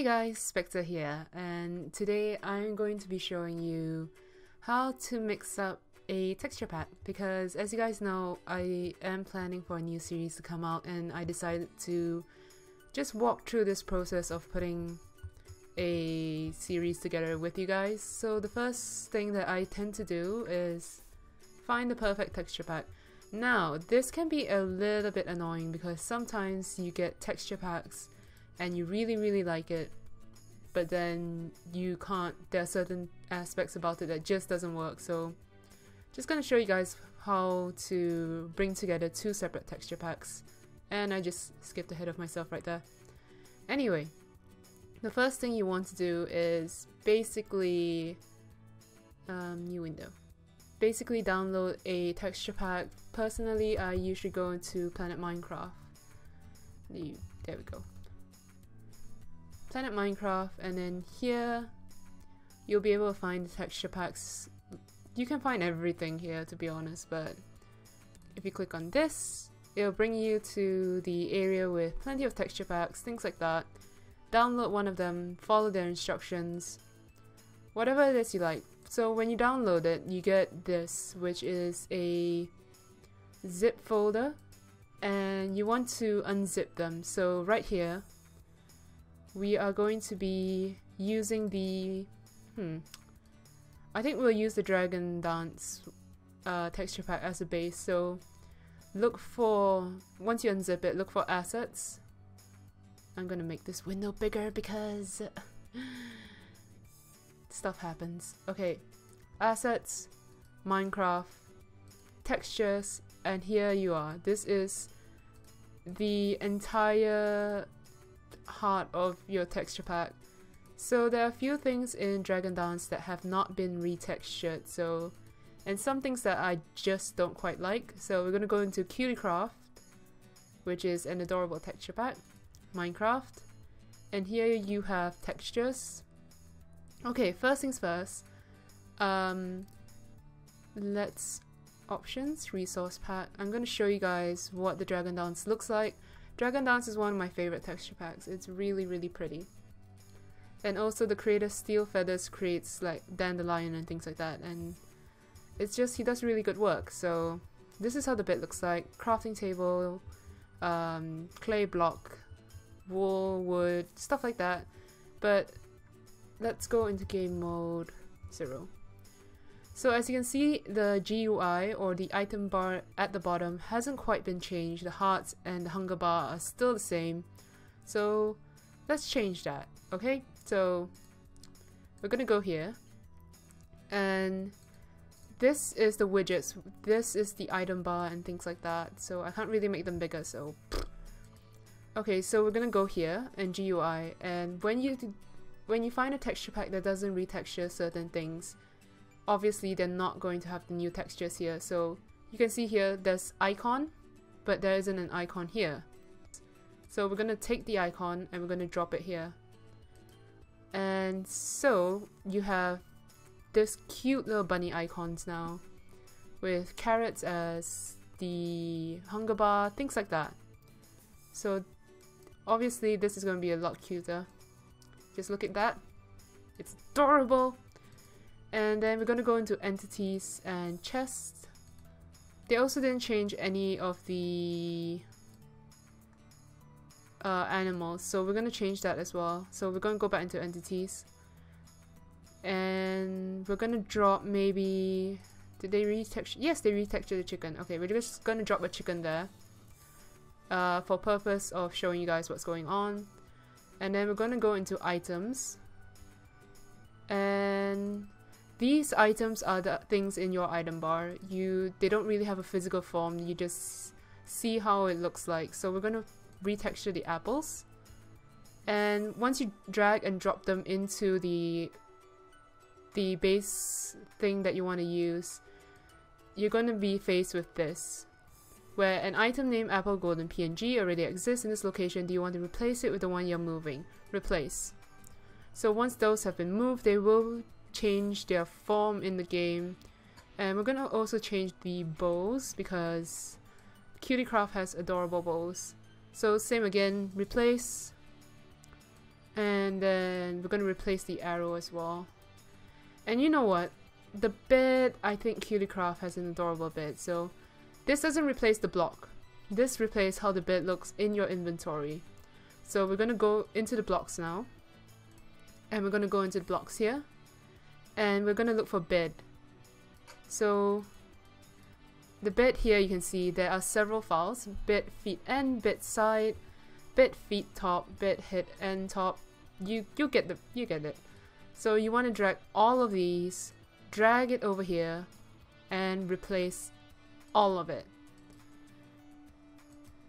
Hey guys, Spectre here, and today I'm going to be showing you how to mix up a texture pack because as you guys know, I am planning for a new series to come out and I decided to just walk through this process of putting a series together with you guys. So the first thing that I tend to do is find the perfect texture pack. Now, this can be a little bit annoying because sometimes you get texture packs and you really really like it but then you can't there are certain aspects about it that just doesn't work. So just gonna show you guys how to bring together two separate texture packs and I just skipped ahead of myself right there. Anyway the first thing you want to do is basically um, new window. Basically download a texture pack. Personally I usually go into Planet Minecraft. There we go Planet Minecraft and then here you'll be able to find the texture packs. You can find everything here to be honest but if you click on this it'll bring you to the area with plenty of texture packs, things like that. Download one of them, follow their instructions, whatever it is you like. So when you download it, you get this, which is a zip folder, and you want to unzip them. So right here, we are going to be using the hmm I think we'll use the Dragon Dance uh, texture pack as a base. So look for once you unzip it look for assets. I'm gonna make this window bigger because stuff happens. Okay assets Minecraft textures and here you are. This is the entire heart of your texture pack. So there are a few things in Dragon Dance that have not been retextured, so and some things that I just don't quite like. So we're gonna go into Cutecraft, which is an adorable texture pack, Minecraft, and here you have textures. Okay, first things first. Um, let's options resource pack. I'm gonna show you guys what the Dragon Dance looks like. Dragon Dance is one of my favorite texture packs. It's really, really pretty. And also the creator Steel Feathers creates like Dandelion and things like that. And it's just, he does really good work. So this is how the bit looks like. Crafting table, um, clay block, wool, wood, stuff like that. But let's go into game mode 0. So as you can see, the GUI or the item bar at the bottom hasn't quite been changed. The hearts and the hunger bar are still the same. So let's change that, okay? So we're gonna go here and this is the widgets. This is the item bar and things like that. So I can't really make them bigger, so Okay, so we're gonna go here and GUI and when you when you find a texture pack that doesn't retexture certain things, obviously they're not going to have the new textures here. So you can see here there's icon, but there isn't an icon here. So we're going to take the icon and we're going to drop it here. And so you have this cute little bunny icons now with carrots as the hunger bar, things like that. So obviously this is going to be a lot cuter. Just look at that. It's adorable. And then we're going to go into entities and chests. They also didn't change any of the uh, animals, so we're going to change that as well. So we're going to go back into entities. And we're going to drop maybe... Did they retexture? Yes, they retextured the chicken. Okay, we're just going to drop a chicken there. Uh, for purpose of showing you guys what's going on. And then we're going to go into items. And these items are the things in your item bar. You They don't really have a physical form, you just see how it looks like. So we're going to retexture the apples. And once you drag and drop them into the the base thing that you want to use, you're going to be faced with this. Where an item named Apple Golden PNG already exists in this location, do you want to replace it with the one you're moving? Replace. So once those have been moved, they will change their form in the game. And we're gonna also change the bows because Cutecraft has adorable bows. So same again, replace. And then we're to replace the arrow as well. And you know what? The bed, I think Cuteycraft has an adorable bed. So this doesn't replace the block. This replaces how the bed looks in your inventory. So we're to go into the blocks now. And we're to go into the blocks here. And we're to look for bed. So the bed here you can see there are several files. Bed feet end, bed side, bed feet top, bed head and top. You you get the you get it. So you want to drag all of these, drag it over here, and replace all of it.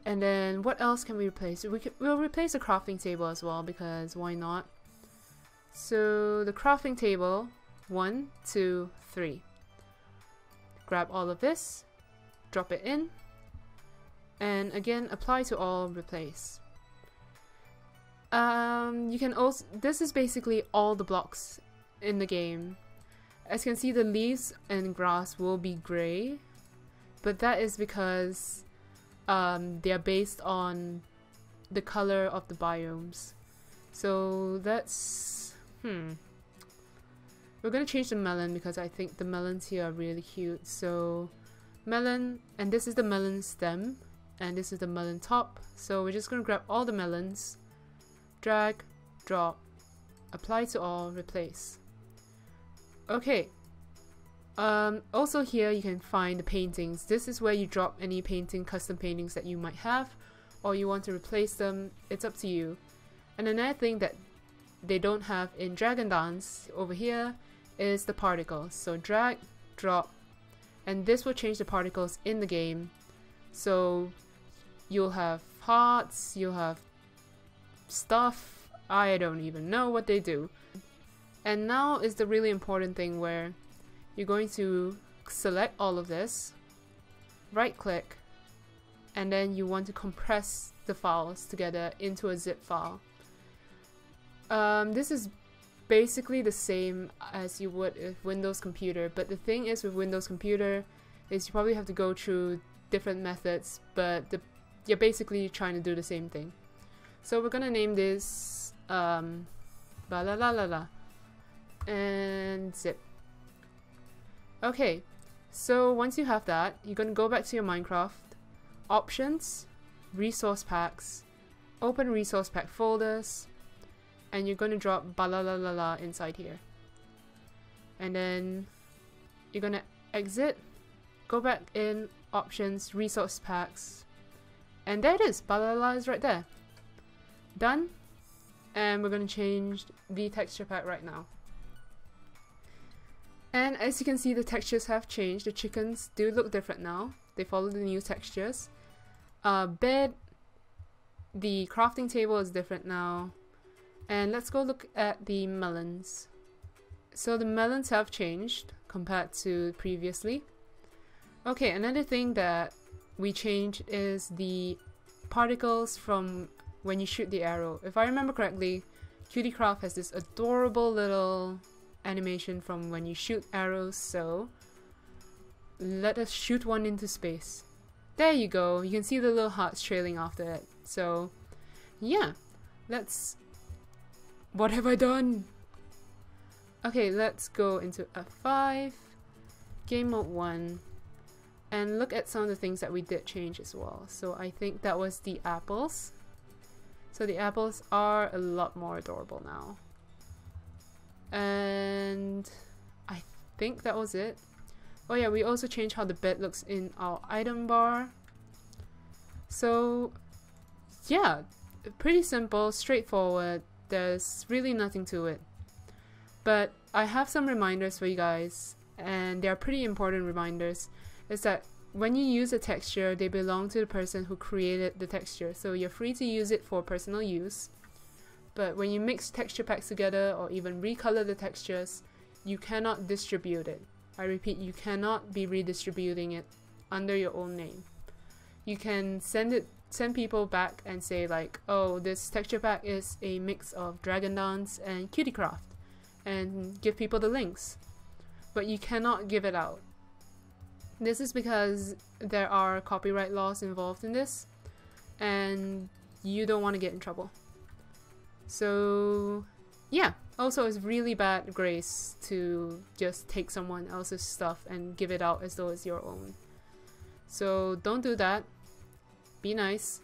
And then what else can we replace? We can, we'll replace the crafting table as well because why not? So the crafting table, one, two, three. Grab all of this, drop it in, and again apply to all, replace. Um, you can also, this is basically all the blocks in the game. As you can see the leaves and grass will be grey, but that is because um, they are based on the color of the biomes. So that's hmm. We're gonna change the melon because I think the melons here are really cute. So melon, and this is the melon stem, and this is the melon top. So we're just gonna grab all the melons, drag, drop, apply to all, replace. Okay, um, also here you can find the paintings. This is where you drop any painting, custom paintings that you might have or you want to replace them. It's up to you. And another thing that they don't have in Dragon Dance over here is the particles. So drag, drop, and this will change the particles in the game. So you'll have hearts, you'll have stuff, I don't even know what they do. And now is the really important thing where you're going to select all of this, right click, and then you want to compress the files together into a zip file. Um, this is basically the same as you would with Windows Computer, but the thing is with Windows Computer is you probably have to go through different methods, but the, you're basically trying to do the same thing. So we're gonna name this um, la la la la and zip. Okay, so once you have that, you're to go back to your Minecraft, options, resource packs, open resource pack folders, and you're going to drop balalalala inside here. And then you're going to exit, go back in, options, resource packs, and there it is, balalala is right there. Done, and we're going to change the texture pack right now. And as you can see, the textures have changed. The chickens do look different now. They follow the new textures. Uh, bed, the crafting table is different now. And let's go look at the melons. So the melons have changed compared to previously. Okay, another thing that we changed is the particles from when you shoot the arrow. If I remember correctly, Cuteycraft has this adorable little animation from when you shoot arrows, so let us shoot one into space. There you go, you can see the little hearts trailing after it. So, yeah, let's... What have I done? Okay, let's go into F5, game mode 1, and look at some of the things that we did change as well. So I think that was the apples. So the apples are a lot more adorable now. And I think that was it. Oh yeah, we also changed how the bed looks in our item bar. So yeah, pretty simple, straightforward. There's really nothing to it. But I have some reminders for you guys, and they are pretty important reminders. Is that when you use a texture, they belong to the person who created the texture, so you're free to use it for personal use. But when you mix texture packs together or even recolor the textures, you cannot distribute it. I repeat, you cannot be redistributing it under your own name. You can send it send people back and say like, oh, this texture pack is a mix of Dragon Dance and Cuteycraft and give people the links. But you cannot give it out. This is because there are copyright laws involved in this and you don't want to get in trouble. So, yeah. Also, it's really bad grace to just take someone else's stuff and give it out as though it's your own. So, don't do that. Be nice.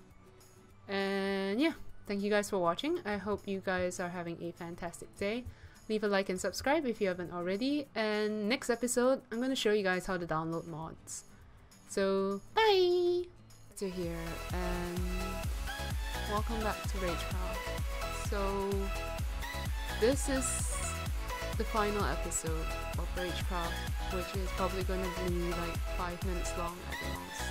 And yeah, thank you guys for watching. I hope you guys are having a fantastic day. Leave a like and subscribe if you haven't already. And next episode, I'm going to show you guys how to download mods. So, bye! To here, and welcome back to Ragecraft. So, this is the final episode of Ragecraft, which is probably going to be like 5 minutes long at the most.